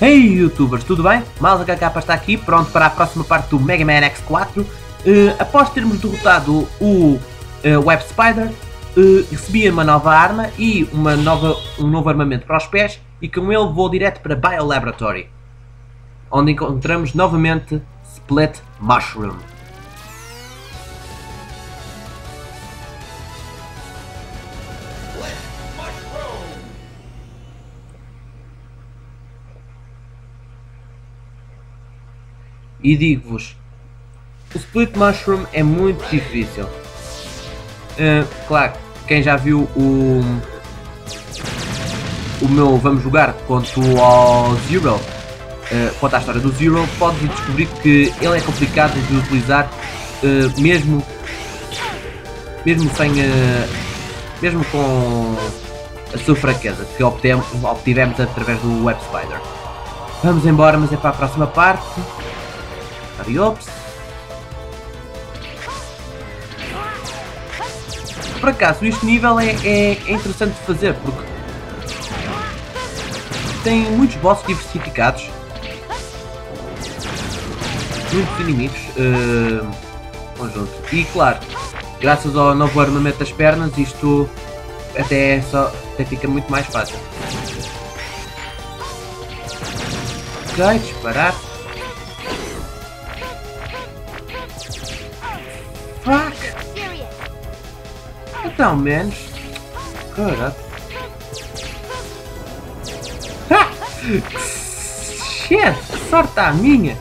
Hey youtubers, tudo bem? Malta Cacapa está aqui, pronto para a próxima parte do Mega Man X4. Uh, após termos derrotado o uh, Web Spider, uh, recebi uma nova arma e uma nova, um novo armamento para os pés e com ele vou direto para Bio Laboratory, onde encontramos novamente Split Mushroom. E digo-vos, o Split Mushroom é muito difícil. Uh, claro, quem já viu o o meu Vamos Jogar quanto ao Zero, uh, quanto à história do Zero, pode descobrir que ele é complicado de utilizar uh, mesmo mesmo sem uh, mesmo com a sua fraqueza que obtemos, obtivemos através do Web Spider. Vamos embora, mas é para a próxima parte. Ariops. Por acaso, este nível é, é, é, interessante de fazer porque tem muitos bosses diversificados, muitos inimigos uh, conjunto. E claro, graças ao novo armamento das pernas, isto até, é só, até fica muito mais fácil. Ok, disparar. Então, menos. Caraca. Ha! Shit! Sorte a minha!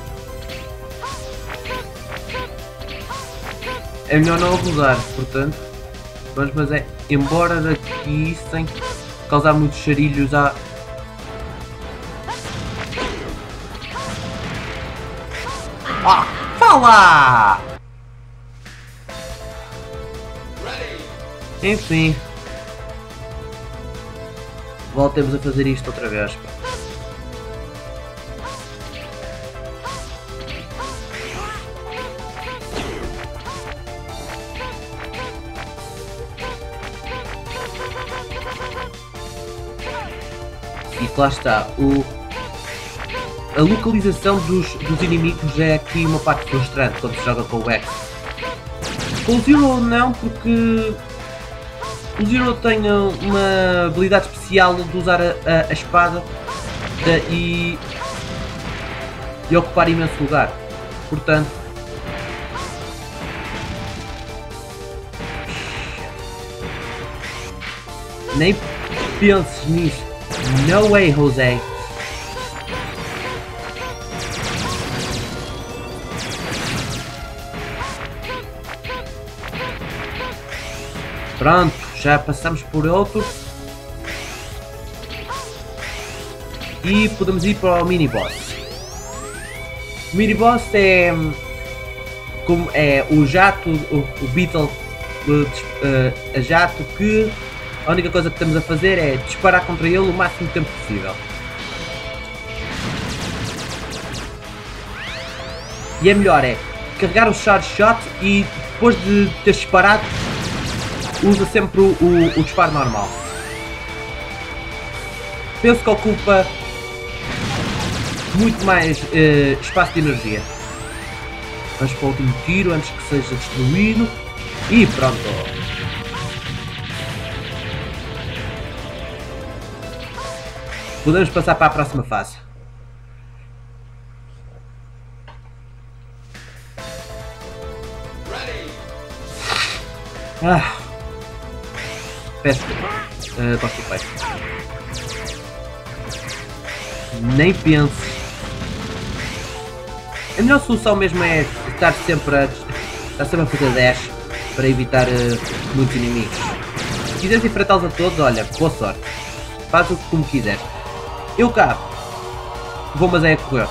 É melhor não abusar, portanto. Vamos, mas é embora daqui sem causar muitos charilhos à. Ah! Fala! Enfim. Voltemos a fazer isto outra vez. E lá está, o, a localização dos, dos inimigos é aqui uma parte frustrante quando se joga com o X. Com o Zero não, porque o Zero tem uma habilidade especial de usar a, a, a espada e, e ocupar imenso lugar. Portanto, nem penses nisso. No way, José. Pronto já passamos por outro. E podemos ir para o mini boss. O mini boss é como é o jato, o, o Beetle uh, a jato que a única coisa que estamos a fazer é disparar contra ele o máximo tempo possível. E é melhor é carregar o charge shot e depois de ter disparado usa sempre o, o, disparo normal. Penso que ocupa muito mais uh, espaço de energia. Vamos para o último tiro antes que seja destruído. E pronto. Podemos passar para a próxima fase. Ah. Uh. Nem pense. A melhor solução mesmo é estar sempre a, estar sempre a fazer dash para evitar uh, muitos inimigos. Se quiseres enfrentá-los a todos, olha, boa sorte. Faz o como quiseres. Eu cá vou mas é a correr.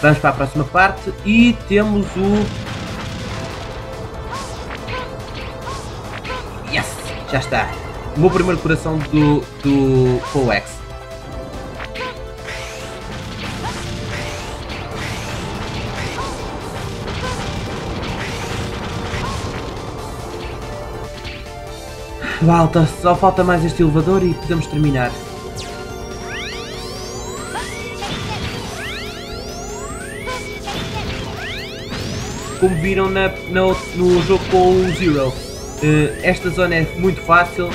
Vamos para a próxima parte e temos o Já está. O meu primeiro coração do, do Fox. Malta, só falta mais este elevador e podemos terminar. Como viram na, na, no jogo com o Zero. Uh, esta zona é muito fácil,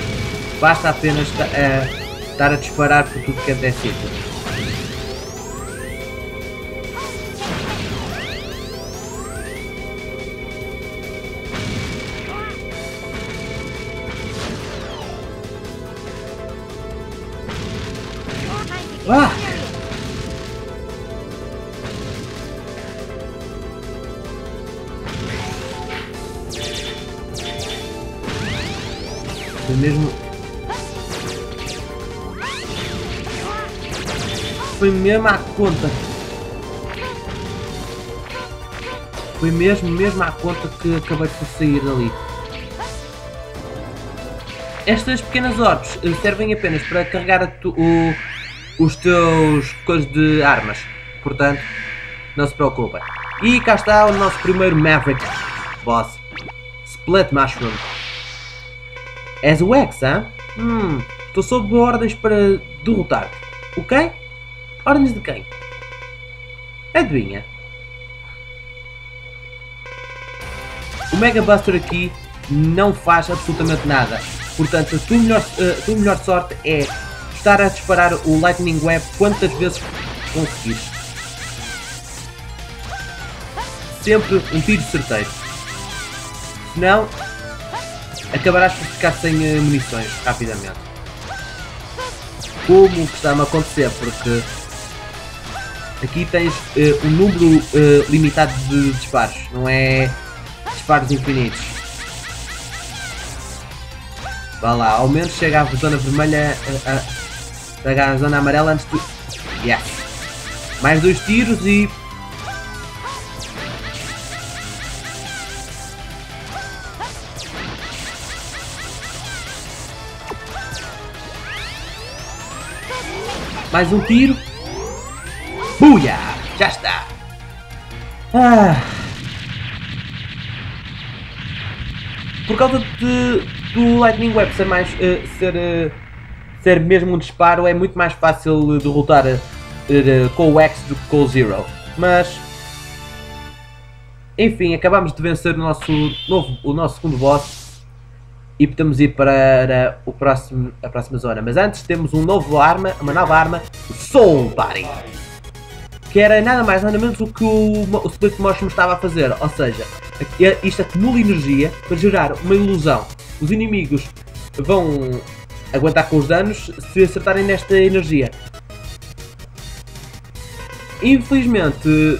basta apenas uh, estar a disparar por tudo que é sítio. Foi mesmo à conta. Foi mesmo, mesmo à conta que acabei por sair dali. Estas pequenas orbes eh, servem apenas para carregar o, os teus coisas de armas. Portanto, não se preocupem. E cá está o nosso primeiro Maverick Boss. Split Mushroom. És o X, hein? Hum, estou sob ordens para derrotar-te. Ok? Ordens de quem? Adivinha? O Mega Buster aqui não faz absolutamente nada. Portanto, a tua melhor, a tua melhor sorte é estar a disparar o Lightning Web quantas vezes conseguires. Sempre um tiro certeiro. Senão, acabarás por ficar sem uh, munições rapidamente. Como está-me a acontecer, porque aqui tens uh, um número uh, limitado de disparos, não é disparos infinitos. Vá lá, ao menos chega à zona vermelha, a, a, a zona amarela antes de... Yes! Mais dois tiros e Mais um tiro. Buia! Já está. Ah. Por causa de, do Lightning Web ser mais uh, ser, uh, ser mesmo um disparo, é muito mais fácil derrotar uh, com o X do que com o Zero. Mas enfim, acabamos de vencer o nosso novo, o nosso segundo boss e podemos ir para o próximo, a próxima zona. Mas antes temos um novo arma, uma nova arma, o Soul Body. Que era nada mais nada menos do que o, o Split Motion estava a fazer. Ou seja, isto acumula energia para gerar uma ilusão. Os inimigos vão aguentar com os danos se acertarem nesta energia. Infelizmente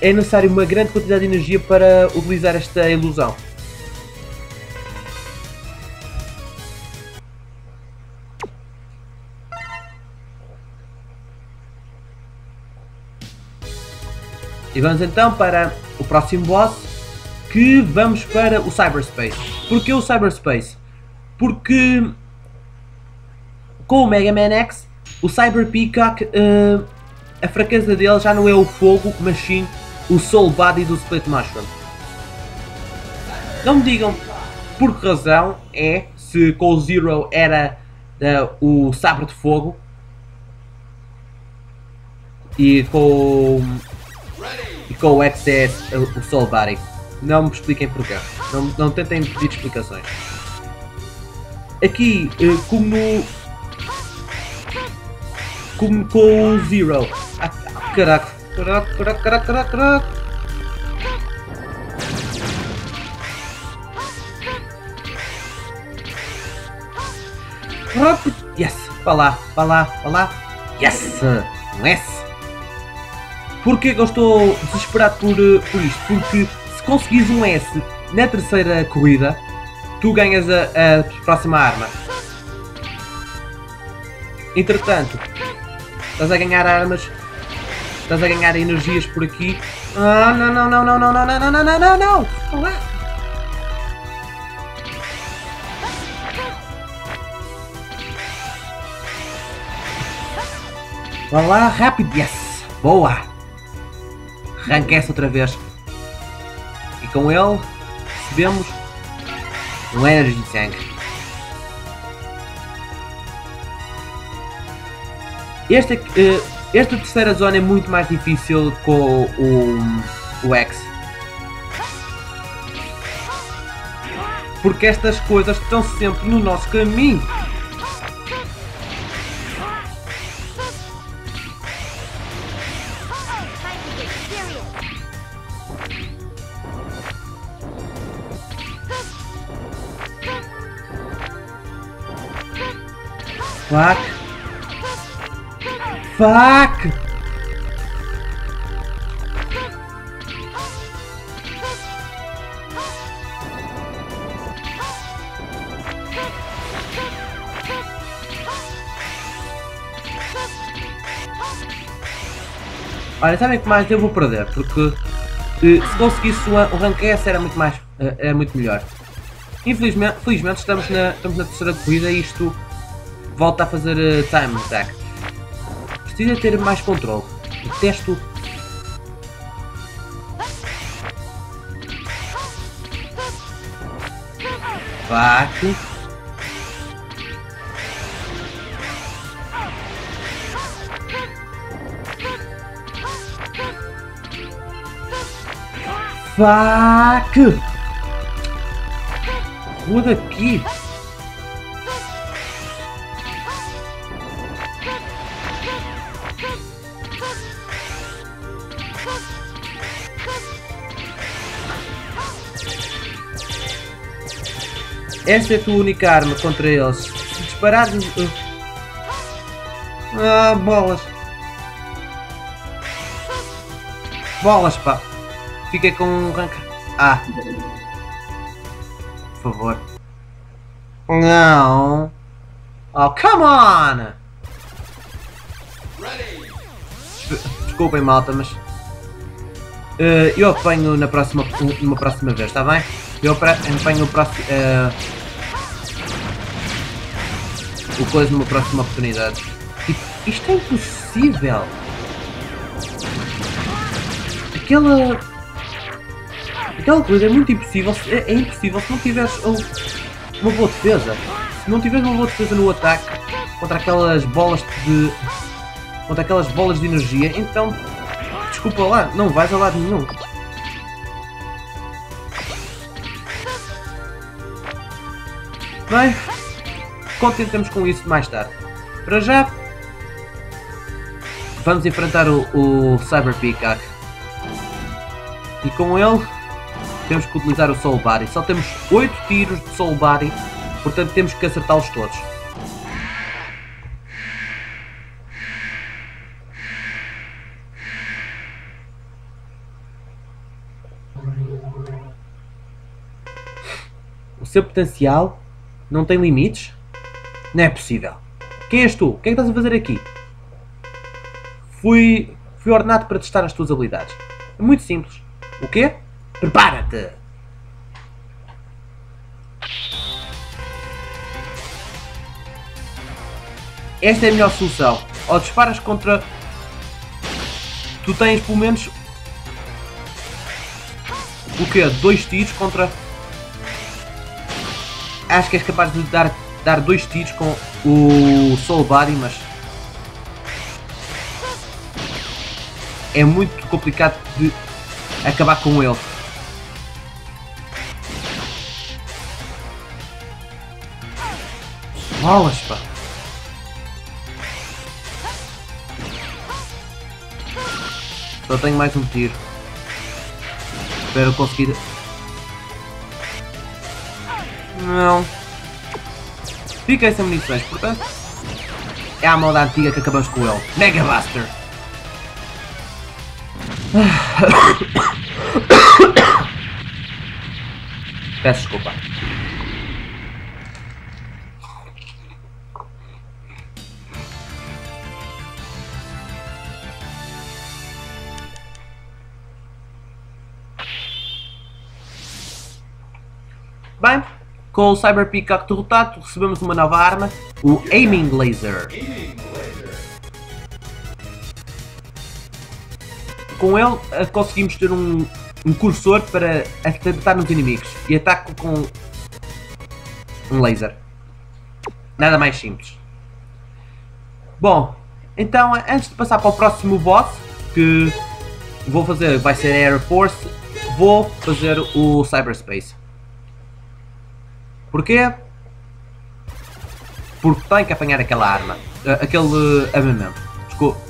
é necessário uma grande quantidade de energia para utilizar esta ilusão. E vamos então para o próximo boss, que vamos para o Cyberspace. Porquê o Cyberspace? Porque com o Mega Man X, o Cyber Peacock, uh, a fraqueza dele já não é o fogo, mas sim o Soul Body do Split Mushroom. Não me digam por que razão é, se com o Zero era uh, o Sabre de Fogo e com com o XS o Body. Não me expliquem porquê. Não, não tentem pedir explicações. Aqui, eh, como no. Como com o Zero. Ah, caraca. Caraca, caraca, caraca, caraca, caraca. Yes! Vá lá, vá lá, vá lá. Yes! Um S! Porquê que eu estou desesperado por, eh, por isto? Porque se conseguires um S na terceira corrida, tu ganhas a, a próxima arma. Entretanto, estás a ganhar armas, estás a ganhar energias por aqui. Ah, não, não, não, não, não, não, não, não, não, não, não! Olá! Vá lá, rápido, yes! Boa! arranquece outra vez. E com ele, recebemos um Energy sangue. Este, eh, esta terceira zona é muito mais difícil com o, o X. Porque estas coisas estão sempre no nosso caminho. Fuck. Fuck. Olha, sabem que mais eu vou perder, porque eh, se conseguisse o, rank S era muito mais, eh, era muito melhor. Infelizmente, felizmente estamos na, estamos na terceira corrida e isto volta a fazer uh, time attack. Precisa ter mais controle. Detesto. Fuck. Fuck! Rua daqui! Esta é a tua única arma contra eles. Se disparares. Ah, bolas! Bolas, pá! Fiquei com um rank. Ah! Por favor. Não! Oh, come on! Desculpem, malta, mas. Uh, eu apanho na próxima, numa próxima vez, está bem? Eu apanho o próximo. Uh, o coisa numa próxima oportunidade. Tipo, isto é impossível! Aquela. Aquela coisa é muito impossível. É, é impossível se não tiveres uma boa defesa. Se não tiveres uma boa defesa no ataque contra aquelas bolas de. contra aquelas bolas de energia, então. Desculpa lá, não vais a lado nenhum. Bem, contentamos com isso mais tarde. Para já, vamos enfrentar o, o Cyber Peacock. E com ele, temos que utilizar o Soul Body. Só temos 8 tiros de Soul Body, portanto temos que acertá-los todos. O seu potencial não tem limites? Não é possível. Quem és tu? O que é que estás a fazer aqui? Fui, fui ordenado para testar as tuas habilidades. É muito simples. O quê? Prepara-te! Esta é a melhor solução. Ou disparas contra... Tu tens pelo menos... O quê? Dois tiros contra acho que és capaz de dar, dar dois tiros com o Soul Body, mas é muito complicado de acabar com ele. Bolas, pá! Só tenho mais um tiro. Espero conseguir não. Fica sem munições, portanto. É a moda antiga que acabamos com ele. Mega Buster! Peço desculpa. Com o Cyber Peacock derrotado, recebemos uma nova arma, o Aiming Laser. Com ele eh, conseguimos ter um, um cursor para atentar nos inimigos e ataco com um laser. Nada mais simples. Bom, então antes de passar para o próximo boss, que vou fazer, vai ser Air Force, vou fazer o Cyberspace. Porquê? Porque tem que apanhar aquela arma. Uh, aquele armamento. Desculpa.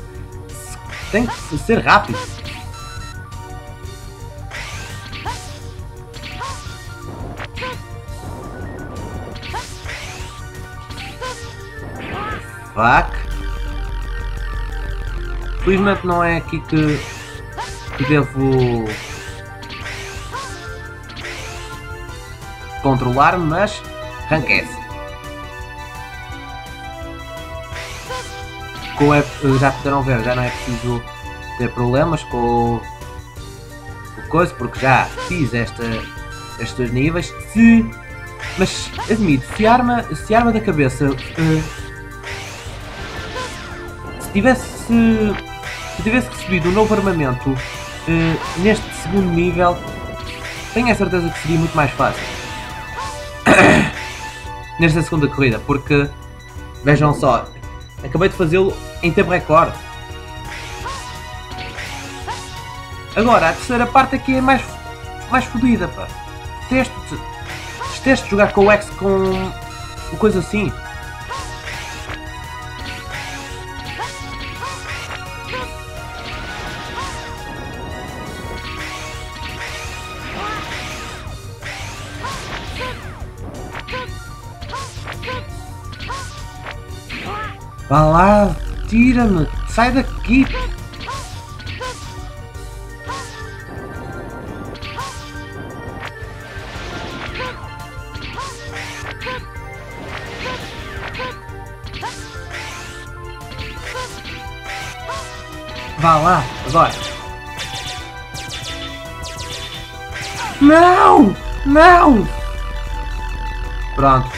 Tem que ser rápido. Fuck. Felizmente não é aqui que, que devo controlar, mas ranquece. Com é, já puderam ver, já não é preciso ter problemas com o coisa, porque já fiz esta, estes níveis. Se, mas admito, se a arma, se a arma da cabeça uh, se tivesse se tivesse recebido um novo armamento uh, neste segundo nível, tenho a certeza que seria muito mais fácil. Nesta segunda corrida, porque vejam só, acabei de fazê-lo em tempo recorde. Agora, a terceira parte aqui é mais, mais fodida, pá. Teste, teste jogar com o X com coisa assim. Vá lá, tira-me, sai daqui. Vá lá, agora. Não! Não! Pronto.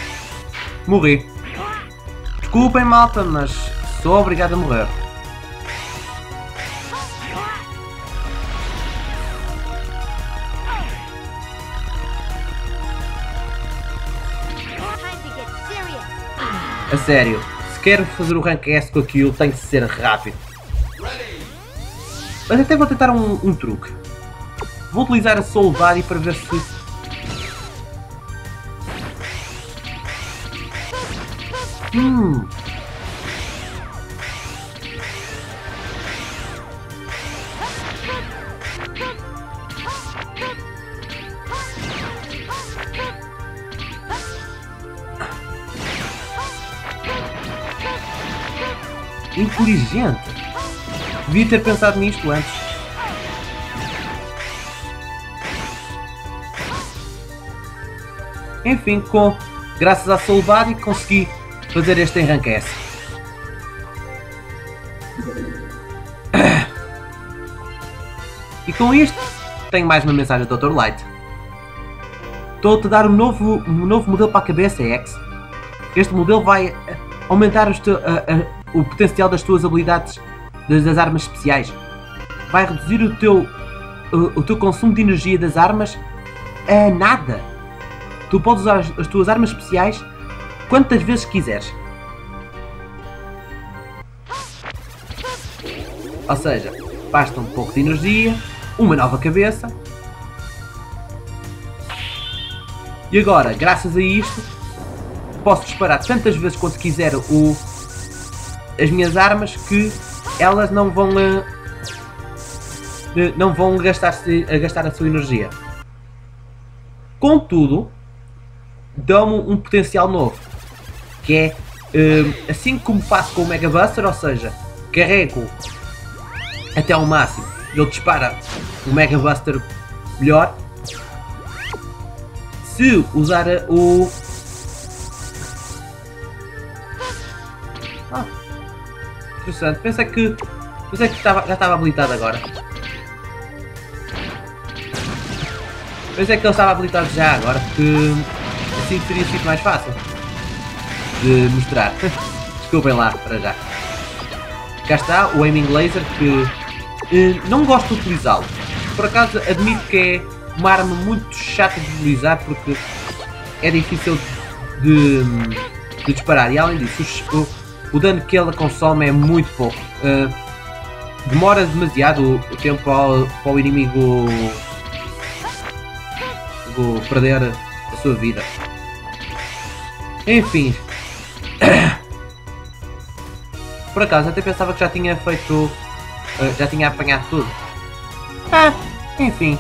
Morri. Desculpem, malta, mas sou obrigado a morrer. A sério, se quero fazer o rank S com aquilo, tem que ser rápido. Mas até vou tentar um, um truque. Vou utilizar a Soul Body para ver se Hum. Inteligente. Devia ter pensado nisto antes. Enfim, com, graças à Soul Body consegui fazer este enranquece. E com isto, tenho mais uma mensagem do Dr. Light. Estou-te a dar um novo, um novo modelo para a cabeça X. Este modelo vai aumentar te, o potencial das tuas habilidades das, das, armas especiais. Vai reduzir o teu, o, o teu consumo de energia das armas a nada. Tu podes usar as, as tuas armas especiais quantas vezes quiseres. Ou seja, basta um pouco de energia, uma nova cabeça. E agora, graças a isto, posso disparar tantas vezes quanto quiser o, as minhas armas que elas não vão uh, não vão gastar, gastar a sua energia. Contudo, dão-me um potencial novo que é uh, assim como faço com o Mega Buster, ou seja, carrego até ao máximo ele dispara o Mega Buster melhor. Se usar o. Ah, interessante. Pensei que. Pensei que estava, já estava habilitado agora. Pensei que ele estava habilitado já agora, que assim teria sido mais fácil de mostrar. Desculpem lá, para já. Cá está o aiming laser que eh, não gosto de utilizá-lo. Por acaso admito que é uma arma muito chata de utilizar porque é difícil de, de disparar. E além disso, o, o, dano que ela consome é muito pouco. Uh, demora demasiado o, tempo para, para o inimigo perder a sua vida. Enfim. Por acaso, até pensava que já tinha feito. eh, já tinha apanhado tudo. Ah, enfim.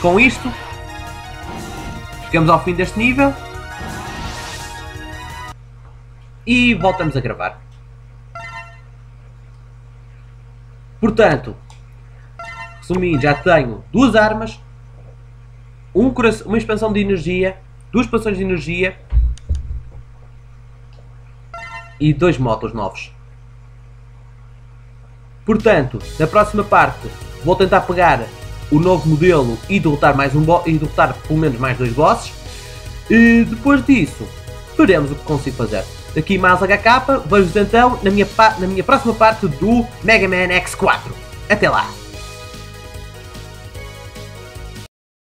Com isto, chegamos ao fim deste nível. E voltamos a gravar. Portanto, resumindo, já tenho duas armas, um uma expansão de energia, duas expansões de energia e dois motos novos. Portanto, na próxima parte vou tentar pegar o novo modelo e derrotar mais um e derrotar pelo menos mais dois bosses. E depois disso, veremos o que consigo fazer. Daqui mais HK, vejo-vos então na minha, na minha próxima parte do Mega Man X4. Até lá!